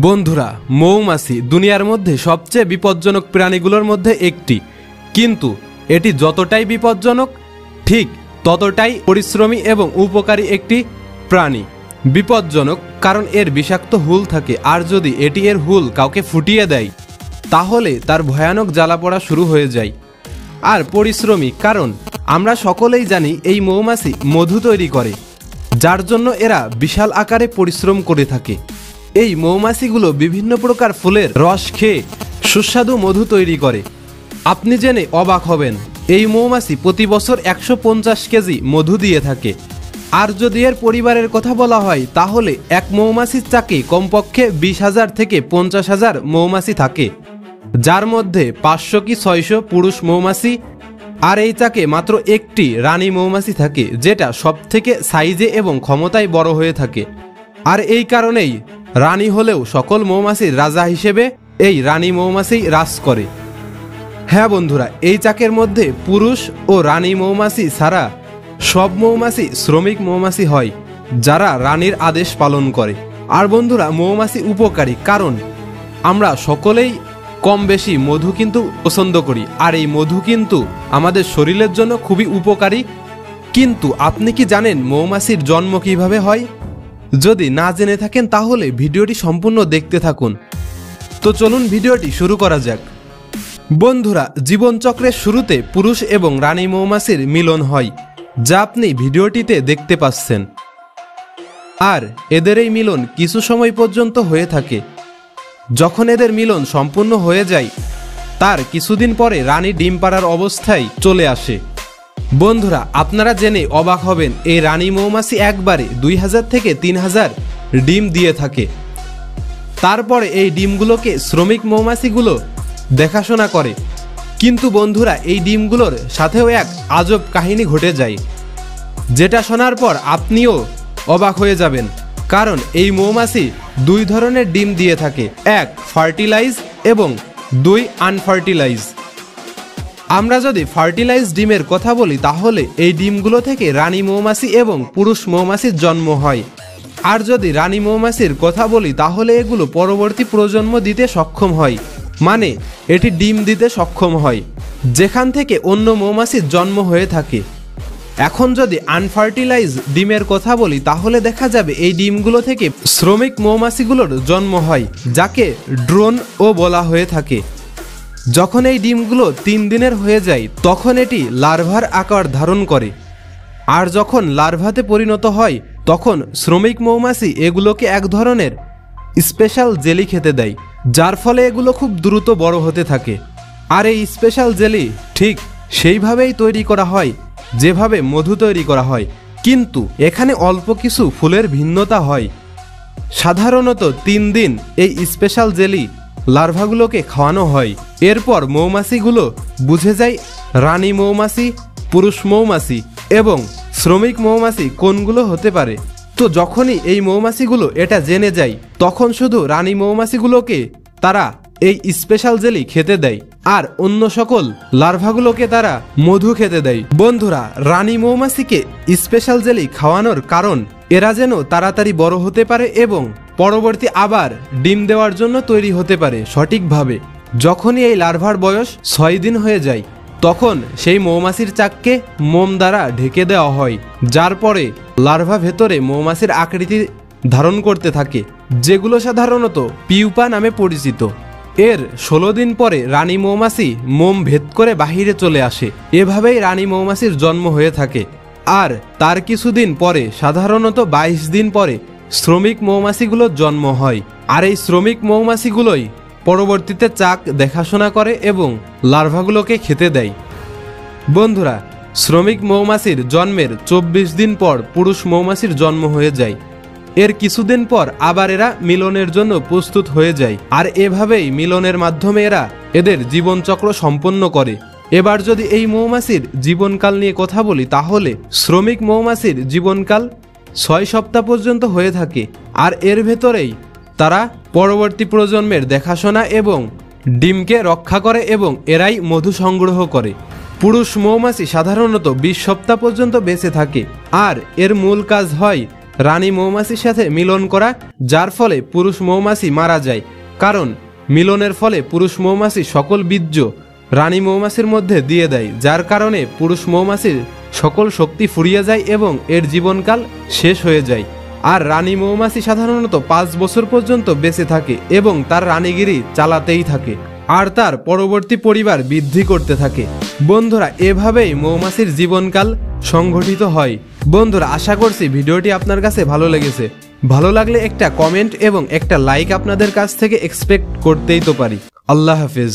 বন্ধুরা, মৌমাছি দুনিয়ার মধ্যে সবচেয়ে বিপজ্জনক প্রাণীগুলোর মধ্যে একটি। কিন্তু এটি যতটাই বিপজ্জনক, ঠিক ততটাই পরিশ্রমী এবং উপকারী একটি প্রাণী। বিপজ্জনক কারণ এর বিষাক্ত হুল থাকে, আর যদি এটি এর হুল কাউকে ফুটিয়ে দেয়, তাহলে তার ভয়ানক জ্বালা পড়া শুরু হয়ে যায়। আর পরিশ্রমী কারণ, আমরা সকলেই জানি এই মৌমাছি মধু তৈরি করে, যার জন্য এরা বিশাল আকারে পরিশ্রম করে থাকে। এই মৌমাছিগুলো বিভিন্ন প্রকার ফুলের রস খেয়ে সুস্বাদু মধু তৈরি করে। আপনি জেনে অবাক হবেন, এই মৌমাছি প্রতি বছর একশো পঞ্চাশ কেজি মধু দিয়ে থাকে। আর যদি এর পরিবারের কথা বলা হয়, তাহলে এক মৌমাছির চাকে কমপক্ষে বিশ হাজার থেকে পঞ্চাশ হাজার মৌমাছি থাকে। যার মধ্যে পাঁচশো কি ছয়শো পুরুষ মৌমাছি, আর এই চাকে মাত্র একটি রানী মৌমাছি থাকে, যেটা সব থেকে সাইজে এবং ক্ষমতায় বড় হয়ে থাকে। আর এই কারণেই রানী হলেও সকল মৌমাছির রাজা হিসেবে এই রানী মৌমাছি রাজ করে। হ্যাঁ বন্ধুরা, এই চাকের মধ্যে পুরুষ ও রানী মৌমাছি ছাড়া সব মৌমাছি শ্রমিক মৌমাছি হয়, যারা রানীর আদেশ পালন করে। আর বন্ধুরা, মৌমাছি উপকারী, কারণ আমরা সকলেই কম বেশি মধু কিন্তু পছন্দ করি, আর এই মধু কিন্তু আমাদের শরীরের জন্য খুবই উপকারী। কিন্তু আপনি কি জানেন মৌমাছির জন্ম কীভাবে হয়? যদি না জেনে থাকেন তাহলে ভিডিওটি সম্পূর্ণ দেখতে থাকুন। তো চলুন ভিডিওটি শুরু করা যাক। বন্ধুরা, জীবনচক্রের শুরুতে পুরুষ এবং রানী মৌমাছির মিলন হয়, যা আপনি ভিডিওটিতে দেখতে পাচ্ছেন। আর এদের এই মিলন কিছু সময় পর্যন্ত হয়ে থাকে। যখন এদের মিলন সম্পূর্ণ হয়ে যায়, তার কিছুদিন পরে রানী ডিম পাড়ার অবস্থায় চলে আসে। বন্ধুরা, আপনারা জেনে অবাক হবেন, এই রানী মৌমাছি একবারে দুই হাজার থেকে তিন হাজার ডিম দিয়ে থাকে। তারপরে এই ডিমগুলোকে শ্রমিক মৌমাছিগুলো দেখাশোনা করে। কিন্তু বন্ধুরা, এই ডিমগুলোর সাথেও এক আজব কাহিনী ঘটে যায়, যেটা শোনার পর আপনিও অবাক হয়ে যাবেন। কারণ এই মৌমাছি দুই ধরনের ডিম দিয়ে থাকে, এক ফার্টিলাইজ এবং দুই আনফার্টিলাইজ। আমরা যদি ফার্টিলাইজ ডিমের কথা বলি, তাহলে এই ডিমগুলো থেকে রানী মৌমাছি এবং পুরুষ মৌমাছির জন্ম হয়। আর যদি রানী মৌমাছির কথা বলি, তাহলে এগুলো পরবর্তী প্রজন্ম দিতে সক্ষম হয়। মানে এটি ডিম দিতে সক্ষম হয়, যেখান থেকে অন্য মৌমাছির জন্ম হয়ে থাকে। এখন যদি আনফার্টিলাইজ ডিমের কথা বলি, তাহলে দেখা যাবে এই ডিমগুলো থেকে শ্রমিক মৌমাছিগুলোর জন্ম হয়, যাকে ড্রোন ও বলা হয়ে থাকে। যখন এই ডিমগুলো তিন দিনের হয়ে যায়, তখন এটি লার্ভার আকার ধারণ করে। আর যখন লার্ভাতে পরিণত হয়, তখন শ্রমিক মৌমাছি এগুলোকে এক ধরনের স্পেশাল জেলি খেতে দেয়, যার ফলে এগুলো খুব দ্রুত বড় হতে থাকে। আর এই স্পেশাল জেলি ঠিক সেইভাবেই তৈরি করা হয়, যেভাবে মধু তৈরি করা হয়। কিন্তু এখানে অল্প কিছু ফুলের ভিন্নতা হয়। সাধারণত তিন দিন এই স্পেশাল জেলি লার্ভাগুলোকে খাওয়ানো হয়। এরপর মৌমাছিগুলো বুঝে যায় রানী মৌমাছি, পুরুষ মৌমাছি এবং শ্রমিক মৌমাছি কোনগুলো হতে পারে। তো যখনই এই মৌমাছিগুলো এটা জেনে যায়, তখন শুধু রানী মৌমাছিগুলোকে তারা এই স্পেশাল জেলি খেতে দেয় আর অন্য সকল লার্ভাগুলোকে তারা মধু খেতে দেয়। বন্ধুরা, রানী মৌমাছিকে স্পেশাল জেলি খাওয়ানোর কারণ এরা যেন তাড়াতাড়ি বড় হতে পারে এবং পরবর্তী আবার ডিম দেওয়ার জন্য তৈরি হতে পারে সঠিকভাবে। যখনই এই লার্ভার বয়স ছয় দিন হয়ে যায়, তখন সেই মৌমাছির চাককে মোম দ্বারা ঢেকে দেওয়া হয়, যার পরে লার্ভা ভেতরে মৌমাছির আকৃতি ধারণ করতে থাকে, যেগুলো সাধারণত পিউপা নামে পরিচিত। এর ষোলো দিন পরে রানী মৌমাছি মোম ভেদ করে বাহিরে চলে আসে। এভাবেই রানী মৌমাছির জন্ম হয়ে থাকে। আর তার কিছুদিন পরে, সাধারণত বাইশ দিন পরে শ্রমিক মৌমাছিগুলোর জন্ম হয়, আর এই শ্রমিক মৌমাছিগুলোই পরবর্তীতে চাক দেখাশোনা করে এবং লার্ভাগুলোকে খেতে দেয়। বন্ধুরা, শ্রমিক মৌমাছির জন্মের চব্বিশ দিন পর পুরুষ মৌমাছির জন্ম হয়ে যায়। এর কিছুদিন পর আবার এরা মিলনের জন্য প্রস্তুত হয়ে যায়, আর এভাবেই মিলনের মাধ্যমে এরা এদের জীবনচক্র সম্পন্ন করে। এবার যদি এই মৌমাছির জীবনকাল নিয়ে কথা বলি, তাহলে শ্রমিক মৌমাছির জীবনকাল ছয় সপ্তাহ পর্যন্ত হয়ে থাকে আর এর ভেতরেই তারা পরবর্তী প্রজন্মের দেখাশোনা এবং ডিমকে রক্ষা করে এবং এরাই মধু সংগ্রহ করে। পুরুষ মৌমাছি সাধারণত বিশ সপ্তাহ পর্যন্ত বেঁচে থাকে আর এর মূল কাজ হয় রানী মৌমাছির সাথে মিলন করা, যার ফলে পুরুষ মৌমাছি মারা যায়। কারণ মিলনের ফলে পুরুষ মৌমাছি সকল বীর্য রানী মৌমাছির মধ্যে দিয়ে দেয়, যার কারণে পুরুষ মৌমাছির সকল শক্তি ফুরিয়ে যায় এবং এর জীবনকাল শেষ হয়ে যায়। আর রানী মৌমাছি সাধারণত পাঁচ বছর পর্যন্ত বেঁচে থাকে এবং তার রানীগিরি চালাতেই থাকে। আর তার পরবর্তী পরিবার বৃদ্ধি করতে থাকে। বন্ধুরা, এভাবেই মৌমাছির জীবনকাল সংঘটিত হয়। বন্ধুরা, আশা করছি ভিডিওটি আপনার কাছে ভালো লেগেছে। ভালো লাগলে একটা কমেন্ট এবং একটা লাইক আপনাদের কাছ থেকে এক্সপেক্ট করতেই তো পারি। আল্লাহ হাফিজ।